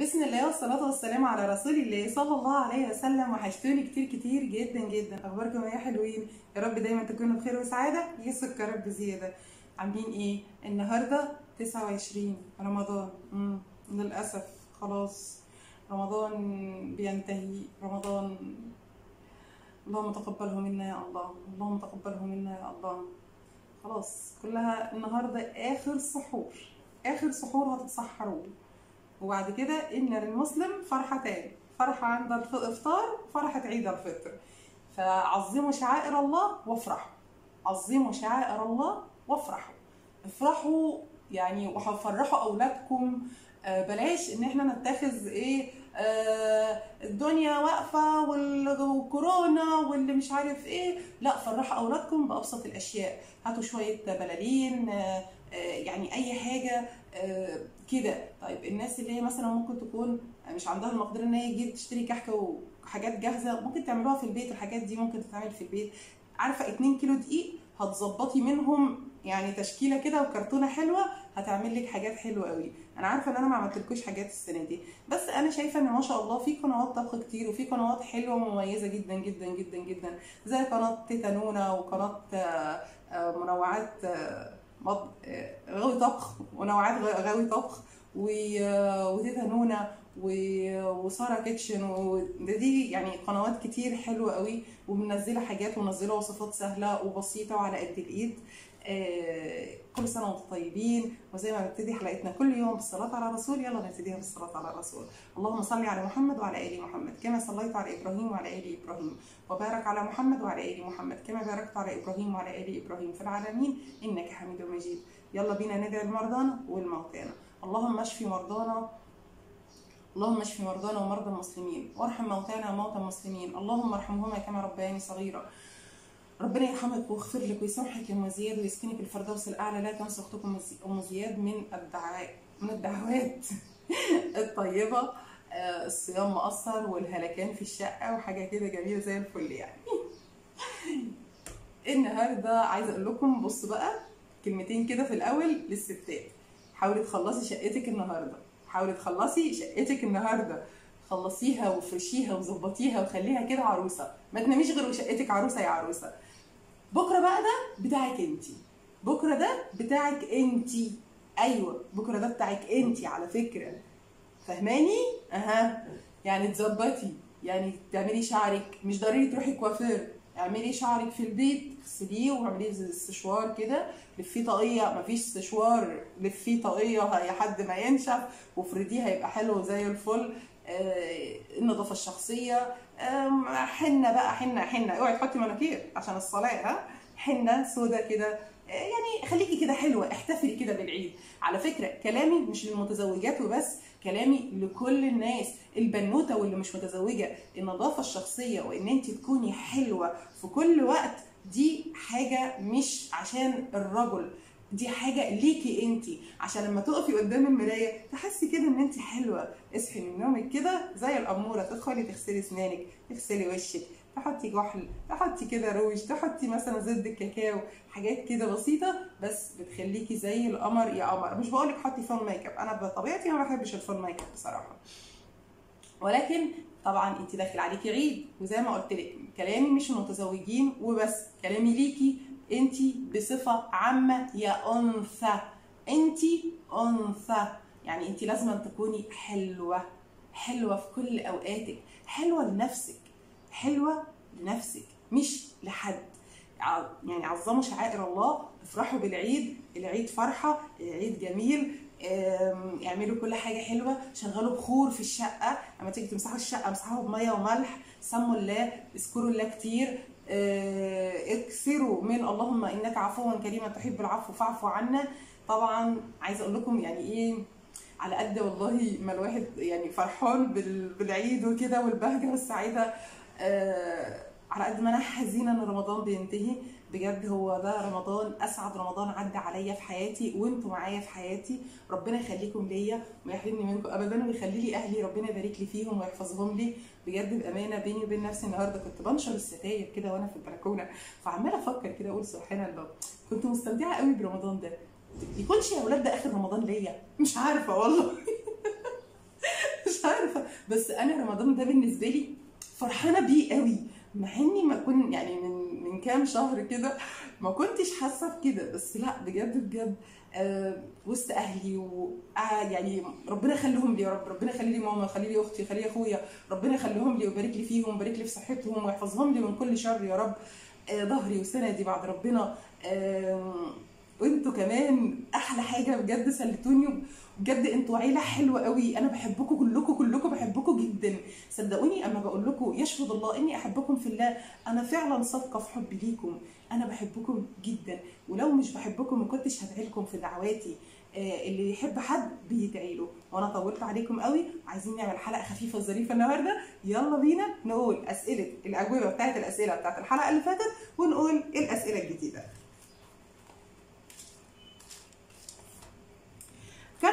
بسم الله والصلاة والسلام على رسول الله صلى الله عليه وسلم. وحشتوني كتير كتير جدا جدا. أخباركم يا حلوين. يا رب دايما تكونوا بخير وسعادة. يسر يا رب زيادة. عاملين إيه؟ النهاردة 29 رمضان. مم. للأسف. خلاص. رمضان بينتهي. رمضان. اللهم تقبله منا يا الله. اللهم تقبله منا يا الله. خلاص. كلها النهارده آخر سحور. آخر سحور هتتسحروه وبعد كده إن للمسلم فرحتان فرحة عند الإفطار وفرحة عيد الفطر. فعظموا شعائر الله وافرحوا. عظموا شعائر الله وافرحوا. افرحوا يعني وهتفرحوا أولادكم. آه، بلاش إن إحنا نتخذ إيه آه، الدنيا واقفة وال- والكورونا واللي مش عارف إيه. لا فرحوا أولادكم بأبسط الأشياء. هاتوا شوية بلالين آه، آه، يعني أي حاجة آه، كده. طيب الناس اللي هي مثلا ممكن تكون مش عندها المقدرة إن هي تجيب تشتري كحكه وحاجات جاهزة ممكن تعملوها في البيت. الحاجات دي ممكن تتعمل في البيت. عارفة 2 كيلو دقيق هتظبطي منهم يعني تشكيلة كده وكرتونة حلوة هتعمل لك حاجات حلوة قوي أنا عارفة إن أنا ما عملتلكوش حاجات السنة دي. بس أنا شايفة إن ما شاء الله في قنوات طبخ كتير وفي قنوات حلوة ومميزه جدا جدا جدا جدا. زي قناة تيتا نونا وقناة آه، آه، منوعات آه، آه، غاوي طبخ ونوعات غاوي طبخ وتيتا نونا وساره كيتشن وده دي يعني قنوات كتير حلوة قوي ومنزلة حاجات ومنزلة وصفات سهلة وبسيطة وعلى قد الإيد. كل سنة وأنتم طيبين وزي ما نبتدي حلقتنا كل يوم بالصلاة على الرسول يلا نبتديها بالصلاة على الرسول. اللهم صل على محمد وعلى آل محمد كما صليت على إبراهيم وعلى آل إبراهيم وبارك على محمد وعلى آل محمد كما باركت على إبراهيم وعلى آل إبراهيم في العالمين إنك حميد مجيد. يلا بينا ندعي لمرضانا والموتانا اللهم اشف مرضانا اللهم اشف مرضانا ومرضى المسلمين وارحم موتانا وموتى المسلمين. اللهم ارحمهما كما ربياني صغيرا. ربنا يرحمك ويغفر لك ويسامحك يا أم زياد ويسكنك الفردوس الأعلى لا تنسى أختكم أم زياد من الدعاء من الدعوات الطيبة. آه، الصيام مقصر والهلكان في الشقة وحاجة كده جميلة زي الفل يعني. النهارده عايزة أقول لكم بصوا بقى كلمتين كده في الأول للستات. حاولي تخلصي شقتك النهارده. حاولي تخلصي شقتك النهارده. خلصيها وفرشيها وظبطيها وخليها كده عروسة. ما تناميش غير وشقتك عروسة يا عروسة. بكرة بقى ده بتاعك انت بكرة ده بتاعك انت أيوه بكرة ده بتاعك انت على فكرة. فهماني؟ أها. يعني تظبطي. يعني تعملي شعرك. مش ضروري تروحي كوافير. اعملي شعرك في البيت اغسليه واعمليه زي السشوار كده. لفيه طاقية. مفيش سشوار لفيه طاقية. لحد ما ينشف. وافرديه هيبقى حلو زي الفل. النظافة الشخصية. حنة بقى حنة حنة. اوعي تحطي مناكير عشان الصلاة ها؟ حنة سودا كده. آه، يعني خليكي كده حلوة احتفلي كده بالعيد. على فكرة كلامي مش للمتزوجات وبس كلامي لكل الناس. البنوتة واللي مش متزوجة النظافة الشخصية وإن انت تكوني حلوة في كل وقت دي حاجة مش عشان الرجل. دي حاجة ليكي انت عشان لما تقفي قدام المراية تحسي كده إن انت حلوة. اصحي من نومك كده زي الأمورة. تدخلي تغسلي أسنانك تغسلي وشك تحطي كحل تحطي كده روج تحطي مثلا زبدة كاكاو حاجات كده بسيطة بس بتخليكي زي القمر. يا قمر مش بقولك حطي full makeup. أنا بطبيعتي ما بحبش ال full makeup بصراحة. ولكن طبعا انت داخل عليكي عيد. وزي ما قلت لك كلامي مش المتزوجين وبس. كلامي ليكي انت بصفة عامة يا أنثى. انت أنثى. يعني انت لازم تكوني حلوة. حلوة في كل أوقاتك. حلوة لنفسك. حلوة لنفسك. مش لحد. يعني عظموا شعائر الله. افرحوا بالعيد. العيد فرحة. العيد جميل. اعملوا كل حاجة حلوة. شغلوا بخور في الشقة. لما تيجي تمسحوا الشقة امسحوها بمية وملح. سموا الله. اذكروا الله كتير. اكثروا من اللهم إنك عفو كريم تحب العفو فاعفو عنا. طبعا عايزة أقول لكم يعني إيه على قد والله ما الواحد يعني فرحان بال- بالعيد وكده والبهجة والسعادة. آه، على قد ما أنا حزينة إن رمضان بينتهي. بجد هو ده رمضان أسعد رمضان عدى عليا في حياتي وأنتوا معايا في حياتي. ربنا يخليكم ليا وما يحرمني منكم ابدا ويخلي لي أهلي ربنا يبارك لي فيهم ويحفظهم لي. بجد بامانه بيني وبين نفسي النهارده كنت بنشر الستاير كده وأنا في البلكونة فعمالة أفكر كده أقول سبحان الله كنت مستمتعة قوي برمضان ده. يكونش يا أولاد ده آخر رمضان ليا؟ مش عارفة والله. مش بس أنا رمضان ده بالنسبة لي فرحانة بيه قوي. مع إني ما كنت يعني من من كام شهر كده ما كنتش حاسة بكده بس لأ بجد بجد آه وسط أهلي و آه يعني ربنا يخليهم لي يا رب ربنا يخلي لي ماما يخلي لي أختي يخلي لي أخويا ربنا يخليهم لي ويبارك لي فيهم ويبارك لي في صحتهم ويحفظهم لي من كل شر يا رب آه ظهري وسندي بعد ربنا آه وانتوا كمان أحلى حاجة بجد سلتوني. بجد أنتوا عيلة حلوة قوي. أنا بحبكم كلكم كلكم بحبكم جدا. صدقوني اما بقول لكم يشهد الله اني احبكم في الله. أنا فعلا صادقة في حبي ليكم. أنا بحبكم جدا. ولو مش بحبكم ما كنتش هدعي لكم في دعواتي. آه اللي يحب حد بيدعي له. وأنا طولت عليكم قوي. عايزين نعمل حلقة خفيفة وظريفه النهارده. يلا بينا نقول أسئلة الأجوبة بتاعت الأسئلة بتاعت الحلقة اللي فاتت ونقول الأسئلة الجديدة.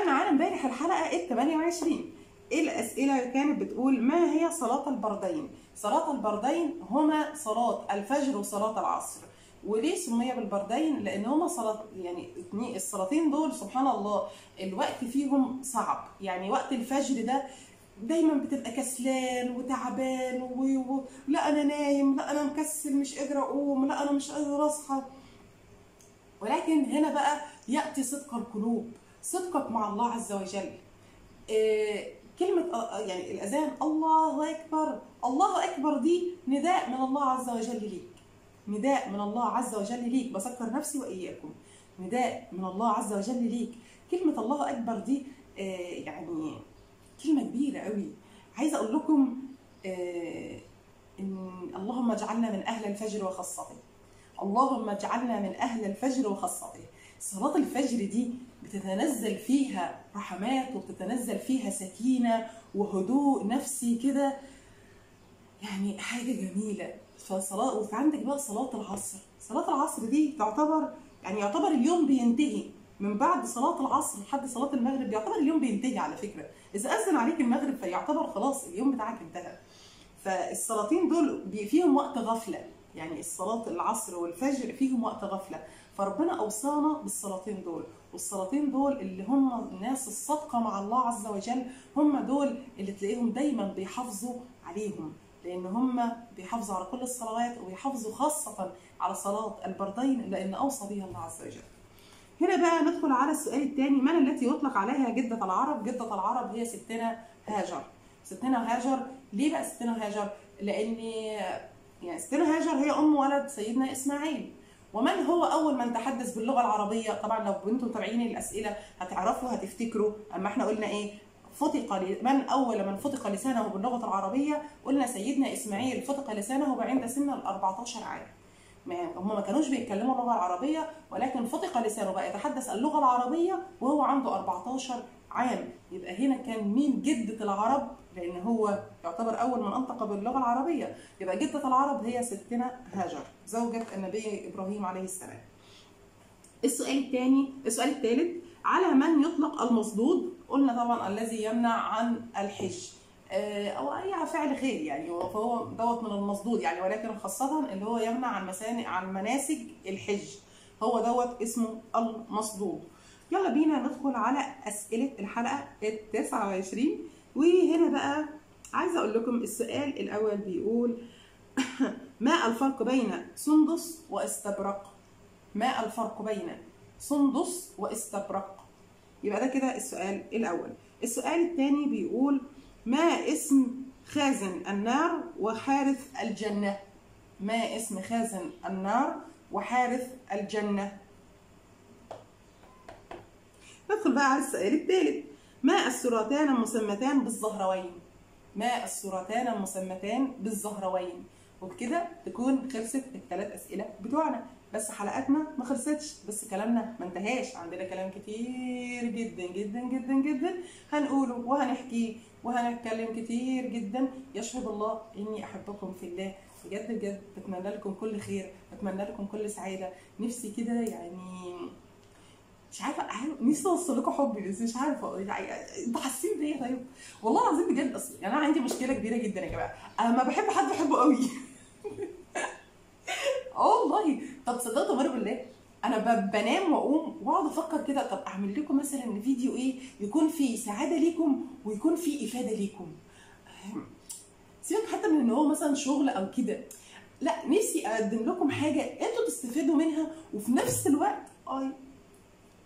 كان معانا امبارح الحلقة ال 28 إيه الأسئلة كانت بتقول ما هي صلاة البردين؟ صلاة البردين هما صلاة الفجر وصلاة العصر. وليه سمي بالبردين؟ لأن هما صلاه يعني الصلاتين دول سبحان الله الوقت فيهم صعب. يعني وقت الفجر ده دايما بتبقى كسلان وتعبان و... و... لا أنا نايم لا أنا مكسل مش قادرة أقوم لا أنا مش قادرة أصحى. ولكن هنا بقى يأتي صدق القلوب. صدقك مع الله عز وجل. إيه كلمة يعني الأذان الله أكبر الله أكبر دي نداء من الله عز وجل ليك. نداء من الله عز وجل ليك. بذكر نفسي وإياكم. نداء من الله عز وجل ليك. كلمة الله أكبر دي إيه يعني كلمة كبيرة قوي عايزة أقول لكم إيه إن اللهم اجعلنا من أهل الفجر وخاصته. اللهم اجعلنا من أهل الفجر وخاصته. صلاة الفجر دي بتتنزل فيها رحمات وبتتنزل فيها سكينة وهدوء نفسي كده. يعني حاجة جميلة. فصلاة وفي عندك بقى صلاة العصر. صلاة العصر دي تعتبر يعني يعتبر اليوم بينتهي. من بعد صلاة العصر لحد صلاة المغرب يعتبر اليوم بينتهي على فكرة. إذا أذن عليك المغرب فيعتبر خلاص اليوم بتاعك انتهى. فالصلاتين دول فيهم وقت غفلة. يعني الصلاة العصر والفجر فيهم وقت غفلة. فربنا أوصانا بالصلاتين دول والصلاتين دول اللي هم الناس الصادقة مع الله عز وجل هم دول اللي تلاقيهم دايما بيحافظوا عليهم لأن هم بيحافظوا على كل الصلوات وبيحافظوا خاصة على صلاة البردين لأن أوصى بها الله عز وجل. هنا بقى ندخل على السؤال الثاني من التي يطلق عليها جدة العرب؟ جدة العرب هي ستنا هاجر. ستنا هاجر ليه بقى ستنا هاجر؟ لأن يعني ستنا هاجر هي أم ولد سيدنا إسماعيل. ومن هو أول من تحدث باللغة العربية؟ طبعا لو أنتم متابعين الأسئلة هتعرفوا هتفتكروا أما إحنا قلنا إيه؟ فتق من أول من فتق لسانه باللغة العربية؟ قلنا سيدنا إسماعيل فتق لسانه عند سن ال 14 عام. هم ما كانوش بيتكلموا اللغة العربية ولكن فتق لسانه بقى يتحدث اللغة العربية وهو عنده 14 عام. يبقى هنا كان مين جدة العرب؟ لأن هو يعتبر أول من أنطق باللغة العربية. يبقى جدة العرب هي ستنا هاجر زوجة النبي إبراهيم عليه السلام. السؤال الثاني السؤال الثالث على من يطلق المصدود؟ قلنا طبعا الذي يمنع عن الحج. أو أي فعل خير يعني فهو دوت من المصدود يعني ولكن خاصة اللي هو يمنع عن عن مناسك الحج. هو دوت اسمه المصدود. يلا بينا ندخل على أسئلة الحلقة ال 29 وهنا بقى عايزة أقول لكم السؤال الأول بيقول ما الفرق بين سندس واستبرق؟ ما الفرق بين سندس واستبرق؟ يبقى ده كده السؤال الأول. السؤال الثاني بيقول ما اسم خازن النار وحارث الجنة؟ ما اسم خازن النار وحارث الجنة؟ ندخل بقى على السؤال الثالث ما السورتان المسمتان بالزهروين ما السورتان المسمتان بالزهروين وبكده تكون خلصت الثلاث أسئلة بتوعنا. بس حلقاتنا ما خلصتش. بس كلامنا ما انتهاش. عندنا كلام كتير جدا جدا جدا جدا. هنقوله وهنحكيه وهنتكلم كتير جدا. يشهد الله إني أحبكم في الله. بجد بجد. بتمنى لكم كل خير. بتمنى لكم كل سعادة. نفسي كده يعني مش عارفة عارف نفسي أوصل لكم حبي بس مش عارفة. يعني أنتوا حاسين بيا طيب. والله العظيم بجد أصل يعني أنا عندي مشكلة كبيرة جدا يا جماعة. أنا ما بحب حد بحبه قوي. آه والله. طب صدقت مر بالله أنا بنام وأقوم وأقعد أفكر كده طب أعمل لكم مثلا فيديو إيه؟ يكون فيه سعادة ليكم ويكون فيه إفادة ليكم. سيبك حتى من إن هو مثلا شغل أو كده. لا نفسي أقدم لكم حاجة أنتوا تستفيدوا منها وفي نفس الوقت اي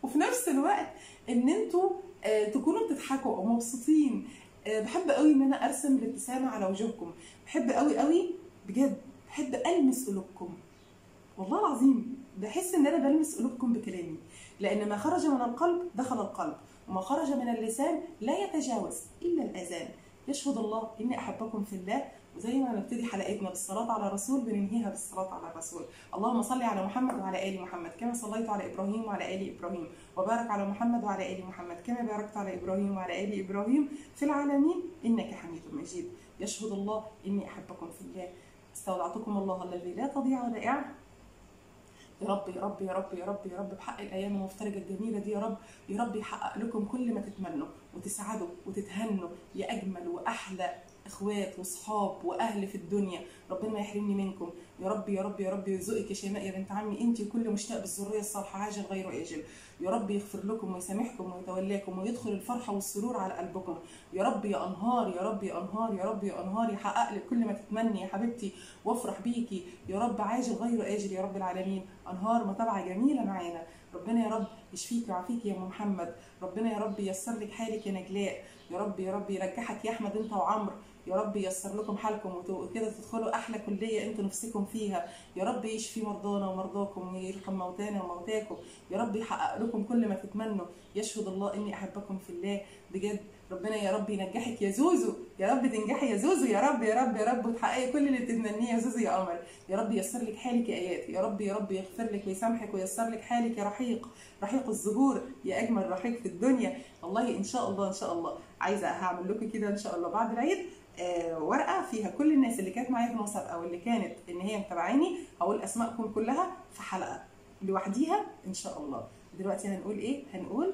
وفي نفس الوقت ان أنتوا آه، تكونوا بتضحكوا أو مبسوطين. آه، بحب قوي ان أنا ارسم الابتسامة على وجوهكم. بحب قوي قوي بجد بحب ألمس قلوبكم. والله العظيم بحس ان أنا بلمس قلوبكم بكلامي. لأن ما خرج من القلب دخل القلب. وما خرج من اللسان لا يتجاوز إلا الأذان. يشهد الله إني أحبكم في الله وزي ما نبتدي حلقتنا بالصلاة على الرسول بننهيها بالصلاة على الرسول. اللهم صل على محمد وعلى آل محمد كما صليت على إبراهيم وعلى آل إبراهيم. وبارك على محمد وعلى آل محمد كما باركت على إبراهيم وعلى آل إبراهيم في العالمين. إنك حميد مجيد. يشهد الله إني أحبكم في الله. استودعتكم الله الذي لا تضيع ودائعه يا رب يا رب يا رب يا رب يا رب. بحق الأيام المفترجة الجميلة دي يا رب. يا رب يحقق لكم كل ما تتمنوا وتسعدوا وتتهنوا. يا أجمل وأحلى إخوات واصحاب وأهل في الدنيا. ربنا ما يحرمني منكم. يا رب يا رب يا رب يرزقك يا شيماء يا بنت عمي. أنت كل مشتاق بالذرية الصالحة عاجل غير آجل. يا رب يغفر لكم ويسامحكم ويتولاكم ويدخل الفرحه والسرور على قلبكم. يا رب يا أنهار يا رب يا أنهار يا رب يا أنهار. يحقق لك كل ما تتمني يا حبيبتي. وافرح بيكي يا رب عاجل غير آجل يا رب العالمين. أنهار متابعه جميله معانا ربنا يا رب يشفيك ويعافيك يا ام محمد. ربنا يا رب ييسر لك حالك يا نجلاء. يا رب يا رب يرجحك يا أحمد أنت وعمرو يا رب ييسر لكم حالكم وكده تدخلوا أحلى كلية أنتوا نفسكم فيها. يا رب يشفي مرضانا ومرضاكم ويرحم موتانا وموتاكم. يا رب يحقق لكم كل ما تتمنوا. يشهد الله إني أحبكم في الله. بجد ربنا يا رب ينجحك يا زوزو. يا رب تنجحي يا زوزو. يا رب يا رب يا رب. وتحققي كل اللي بتتمنيه يا زوزو يا قمر. يا رب ييسر لك حالك يا آيات. يا رب يا رب يغفر لك ويسامحك وييسر لك حالك يا رحيق. رحيق الزهور. يا أجمل رحيق في الدنيا. والله إن شاء الله إن شاء الله. عايزة هعمل لكم كده إن شاء الله بعد العيد آه ورقة فيها كل الناس اللي كانت معايا في المسابقه أو اللي كانت إن هي متابعاني هقول اسمائكم كلها في حلقة لوحديها إن شاء الله. دلوقتي هنقول إيه؟ هنقول